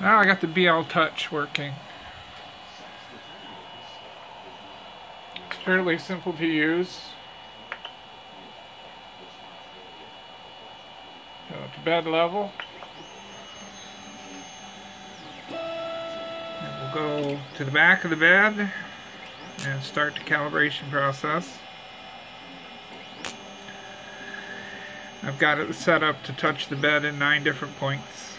Now I got the BL Touch working. It's fairly simple to use. Go to bed level. And we'll go to the back of the bed and start the calibration process. I've got it set up to touch the bed in nine different points.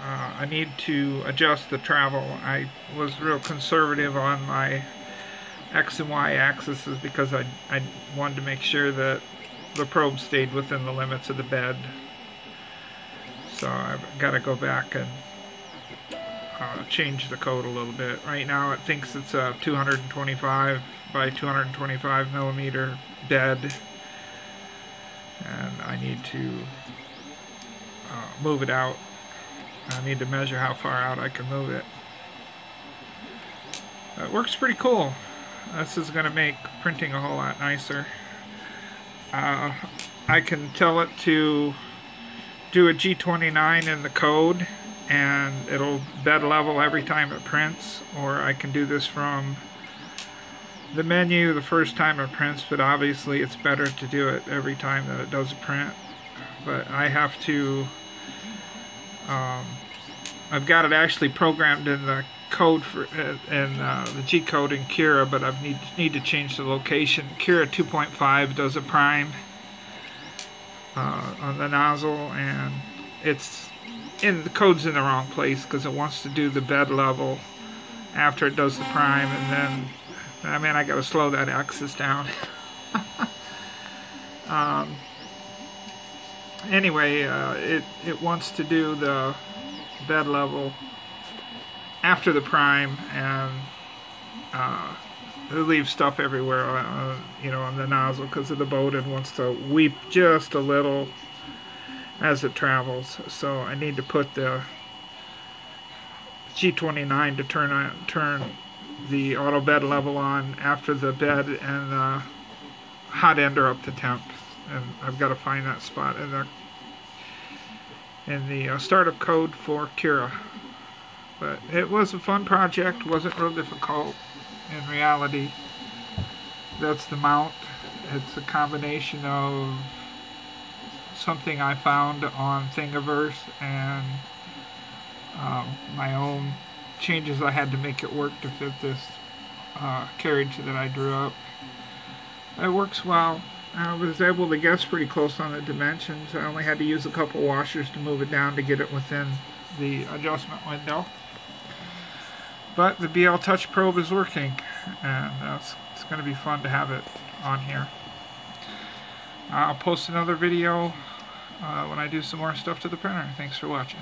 Uh, I need to adjust the travel. I was real conservative on my X and Y axes because I, I wanted to make sure that the probe stayed within the limits of the bed. So I've got to go back and uh, change the code a little bit. Right now it thinks it's a 225 by 225 millimeter bed and I need to uh, move it out. I need to measure how far out I can move it. It works pretty cool. This is going to make printing a whole lot nicer. Uh, I can tell it to do a G29 in the code and it'll bed level every time it prints or I can do this from the menu the first time it prints but obviously it's better to do it every time that it does a print but I have to um, I've got it actually programmed in the code for in uh, the G code in Cura but I need need to change the location. Cura 2.5 does a prime uh, on the nozzle and it's in the code's in the wrong place because it wants to do the bed level after it does the prime and then I mean I gotta slow that axis down. Um, anyway uh, it it wants to do the bed level after the prime and uh, leaves stuff everywhere uh, you know on the nozzle because of the boat and wants to weep just a little as it travels. So I need to put the G29 to turn on turn the auto bed level on after the bed and the hot end are up to temp and I've got to find that spot in the in the uh, startup code for Cura but it was a fun project wasn't real difficult in reality that's the mount it's a combination of something I found on Thingiverse and um, my own changes I had to make it work to fit this uh, carriage that I drew up. It works well. I was able to guess pretty close on the dimensions. I only had to use a couple washers to move it down to get it within the adjustment window. But the BL Touch probe is working, and it's, it's going to be fun to have it on here. I'll post another video uh, when I do some more stuff to the printer. Thanks for watching.